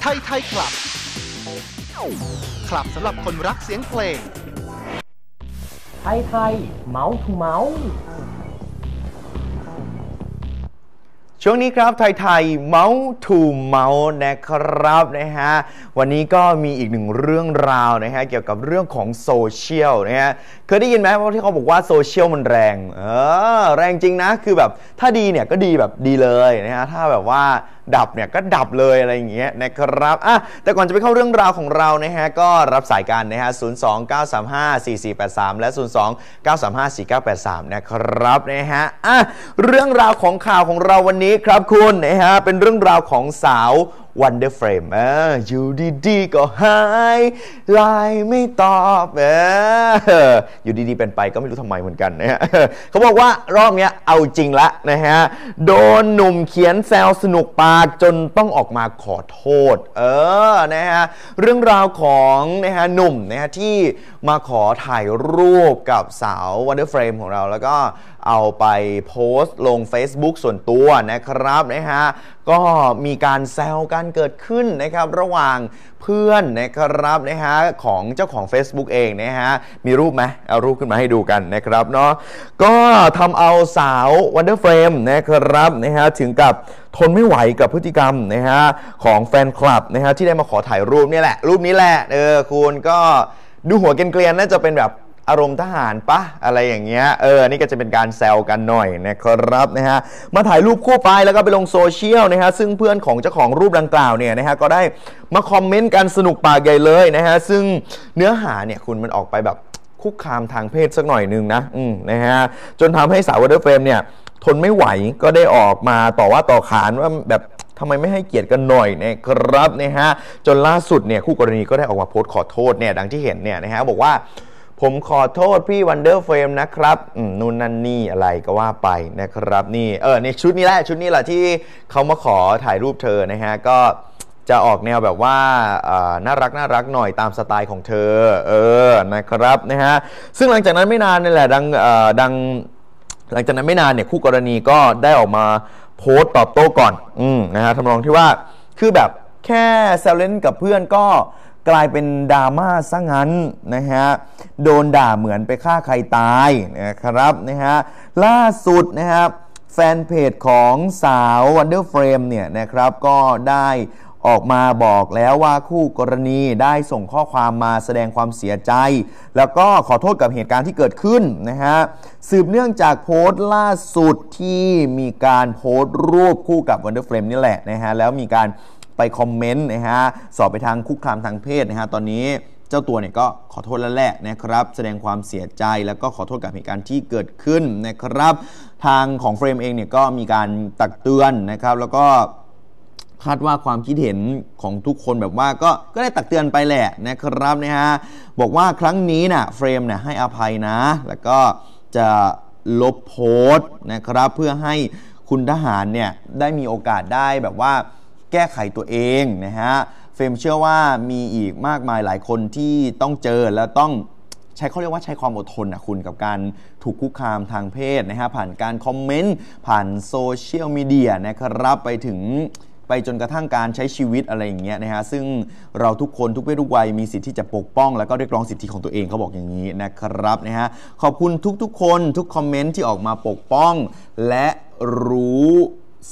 ไทยไทยคลับ คลับสำหรับคนรักเสียงเพลง ไทยไทย mouth to mouth ช่วงนี้ครับไทยไทย mouth to mouth นะครับนะฮะวันนี้ก็มีอีกหนึ่งเรื่องราวนะฮะเกี่ยวกับเรื่องของโซเชียลนะฮะเคยได้ยินไหมว่าที่เขาบอกว่าโซเชียลมันแรงเออแรงจริงนะคือแบบถ้าดีเนี่ยก็ดีแบบดีเลยนะฮะถ้าแบบว่า ดับเนี่ยก็ดับเลยอะไรอย่างเงี้ยนะครับอะแต่ก่อนจะไปเข้าเรื่องราวของเรานะฮะก็รับสายกันนะฮะ 0 2 9 3 5 4 4 8 3 และ 0 2 9 3 5 4 9 8 3 นะครับนะฮะอะเรื่องราวของข่าวของเราวันนี้ครับคุณนะฮะเป็นเรื่องราวของสาว Wonder Frame เออยู่ดีๆก็หายไลน์ไม่ตอบออยู่ดีๆเป็นไปก็ไม่รู้ทำไมเหมือนกันนะฮะเขาบอกว่ารอบนี้เอาจริงละนะฮะ โดนหนุ่มเขียนแซวสนุกปากจนต้องออกมาขอโทษ เออนะฮะ เรื่องราวของนะฮะหนุ่มนะฮะที่มาขอถ่ายรูปกับสาว Wonder Frame ของเราแล้วก็เอาไปโพสต์ลง Facebook ส่วนตัวนะครับนะฮะ ก็มีการแซวกันเกิดขึ้นนะครับระหว่างเพื่อนนะครับนะฮะของเจ้าของ Facebook เองนะฮะมีรูปไหมเอารูปขึ้นมาให้ดูกันนะครับเนาะก็ทำเอาสาว Wonder Frame นะครับนะฮะถึงกับทนไม่ไหวกับพฤติกรรมนะฮะของแฟนคลับนะฮะที่ได้มาขอถ่ายรูปนี่แหละ รูปนี้แหละเออคุณก็ดูหัวเกรียนๆน่าจะเป็นแบบ อารมณ์ทหารปะอะไรอย่างเงี้ยเออนี่ก็จะเป็นการแซวกันหน่อยนะครับนะฮะมาถ่ายรูปคู่ไปแล้วก็ไปลงโซเชียลนะฮะซึ่งเพื่อนของเจ้าของรูปดังกล่าวเนี่ยนะฮะก็ได้มาคอมเมนต์กันสนุกปากใหญ่เลยนะฮะซึ่งเนื้อหาเนี่ยคุณมันออกไปแบบคุกคามทางเพศสักหน่อยหนึ่งนะอืมนะฮะจนทำให้สาววันเดอร์เฟรมเนี่ยทนไม่ไหวก็ได้ออกมาต่อว่าต่อขานว่าแบบทำไมไม่ให้เกียรติกันหน่อยนะครับนะฮะจนล่าสุดเนี่ยคู่กรณีก็ได้ออกมาโพสต์ขอโทษเนี่ยดังที่เห็นเนี่ยนะฮะบอกว่า ผมขอโทษพี่วันเดอร์เฟรมนะครับนู่นนั่นนี่อะไรก็ว่าไปนะครับ นี่เออในชุดนี้แหละชุดนี้แหละที่เขามาขอถ่ายรูปเธอนะฮะก็จะออกแนวแบบว่าน่ารักน่ารักหน่อยตามสไตล์ของเธอ เออนะครับนะฮะซึ่งหลังจากนั้นไม่นานนี่แหละดังดัง หลังจากนั้นไม่นานเนี่ยคู่กรณีก็ได้ออกมาโพสต์ตอบโต้ก่อนอืมนะฮะทำนองที่ว่าคือแบบแค่แซวเลนกับเพื่อนก็กลายเป็นดราม่าซะงั้นนะฮะ โดนด่าเหมือนไปฆ่าใครตายนะครับนะฮะล่าสุดนะครับแฟนเพจของสาว Wonder Frame เนี่ยนะครับก็ได้ออกมาบอกแล้วว่าคู่กรณีได้ส่งข้อความมาแสดงความเสียใจ แล้วก็ขอโทษกับเหตุการณ์ที่เกิดขึ้นนะฮะสืบเนื่องจากโพสต์ล่าสุดที่มีการโพสต์รูปคู่กับ Wonder Frame นี่แหละนะฮะแล้วมีการไปคอมเมนต์นะฮะสอบไปทางคุกคามทางเพศนะฮะตอนนี้ เจ้าตัวเนี่ยก็ขอโทษแล้วแหละนะครับ แสดงความเสียใจแล้วก็ขอโทษกับเหตุการณ์ที่เกิดขึ้นนะครับ ทางของเฟรมเองเนี่ยก็มีการตักเตือนนะครับ แล้วก็คาดว่าความคิดเห็นของทุกคนแบบว่าก็ก็ได้ตักเตือนไปแหละนะครับนะฮะบอกว่าครั้งนี้น่ะเฟรมเนี่ยให้อภัยนะ แล้วก็จะลบโพสต์นะครับเพื่อให้คุณทหารเนี่ยได้มีโอกาสได้แบบว่าแก้ไขตัวเองนะฮะ เฟรมเชื่อว่ามีอีกมากมายหลายคนที่ต้องเจอแล้วต้องใช้เขาเรียกว่าใช้ความอดทนนะคุณกับการถูกคุกคามทางเพศนะฮะผ่านการคอมเมนต์ผ่านโซเชียลมีเดียนะครับไปถึงไปจนกระทั่งการใช้ชีวิตอะไรอย่างเงี้ยนะฮะซึ่งเราทุกคนทุกเพศทุกวัยมีสิทธิ์ที่จะปกป้อง แล้วก็เรียกร้องสิทธิของตัวเองเขาบอกอย่างนี้นะครับนะฮะขอบคุณทุกๆ คนทุกคอมเมนต์ที่ออกมาปกป้อง และรู้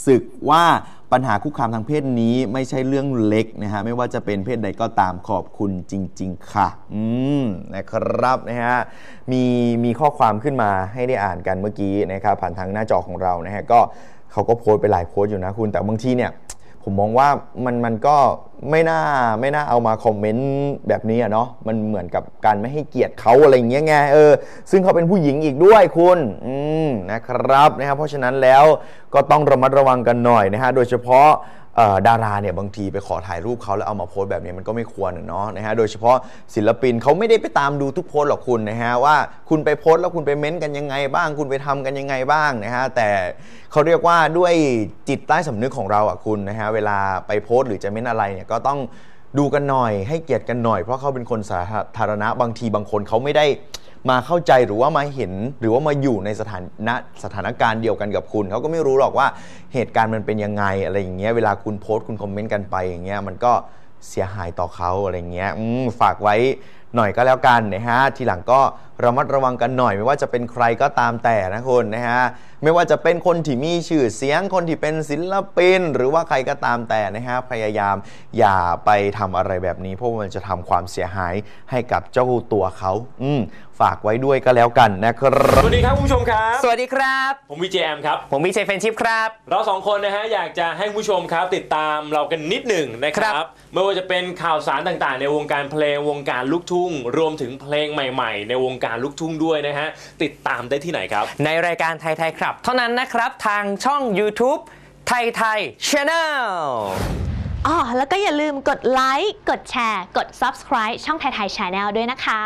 สึกว่า ปัญหาคุกคามทางเพศนี้ไม่ใช่เรื่องเล็กนะฮะไม่ว่าจะเป็นเพศใดก็ตามขอบคุณจริง ๆ ค่ะ อืมนะครับนะฮะมีมีข้อความขึ้นมาให้ได้อ่านกันเมื่อกี้นะครับผ่านทางหน้าจอของเรานะฮะก็เขาก็โพสต์ไปหลายโพสต์อยู่นะคุณ แต่บางทีเนี่ยผมมองว่ามันมันก็ ไม่น่าไม่น่าเอามาคอมเมนต์แบบนี้อะเนาะมันเหมือนกับการไม่ให้เกียรติเขาอะไรอย่างเงี้ยไงเออซึ่งเขาเป็นผู้หญิงอีกด้วยคุณอืมนะครับนะครับเพราะฉะนั้นแล้วก็ต้องระมัดระวังกันหน่อยนะฮะโดยเฉพาะ ดาราเนี่ยบางทีไปขอถ่ายรูปเขาแล้วเอามาโพสต์แบบนี้มันก็ไม่ควรเนาะนะฮะโดยเฉพาะศิลปินเขาไม่ได้ไปตามดูทุกโพสต์หรอกคุณนะฮะว่าคุณไปโพสต์แล้วคุณไปเม้นต์กันยังไงบ้าง คุณไปทำกันยังไงบ้างนะฮะแต่เขาเรียกว่าด้วยจิตใต้สำนึกของเราอะคุณนะฮะเวลาไปโพสต์หรือจะเม้นต์อะไรเนี่ยก็ต้องดูกันหน่อยให้เกียรติกันหน่อย เพราะเขาเป็นคนสาธารณะบางทีบางคนเขาไม่ได้ มาเข้าใจหรือว่ามาเห็นหรือว่ามาอยู่ในสถานะสถานการณ์เดียวกันกับคุณเขาก็ไม่รู้หรอกว่าเหตุการณ์มันเป็นยังไงอะไรอย่างเงี้ยเวลาคุณโพสต์คุณคอมเมนต์กันไปอย่างเงี้ยมันก็เสียหายต่อเขาอะไรเงี้ยอืมฝากไว้ หน่อยก็แล้วกันนะฮะทีหลังก็ระมัดระวังกันหน่อย ไม่ว่าจะเป็นใครก็ตามแต่นะคุณนะฮะไม่ว่าจะเป็นคนที่มีชื่อเสียงคนที่เป็นศิลปิน หรือว่าใครก็ตามแต่นะฮะพยายามอย่าไปทำอะไรแบบนี้ เพราะว่ามันจะทำความเสียหายให้กับเจ้าตัวเขาอืมฝากไว้ด้วยก็แล้วกันนะครับสวัสดีครับคุณผู้ชมครับ สวัสดีครับ ผมวีเจแอมครับ ผมมีเจเฟนชิพครับ เราสองคนนะฮะอยากจะให้คุณผู้ชมครับติดตามเรากันนิดหนึ่งนะครัครับบไม่ว่าจะเป็นข่าวสารต่างๆ ในวงการเพลงวงการลูกทุ่ง รวมถึงเพลงใหม่ๆ ในวงการลูกทุ่งด้วยนะฮะ ติดตามได้ที่ไหนครับ ในรายการไทยไทยครับ เท่านั้นนะครับทางช่อง YouTube ไทยไทย Channel อ๋อ แล้วก็อย่าลืมกดไลค์ กดแชร์ กด subscribe ช่องไทยไทย Channel ด้วยนะคะ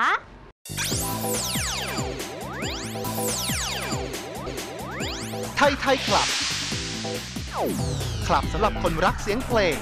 ไทยไทยคลับ คลับสำหรับคนรักเสียงเพลง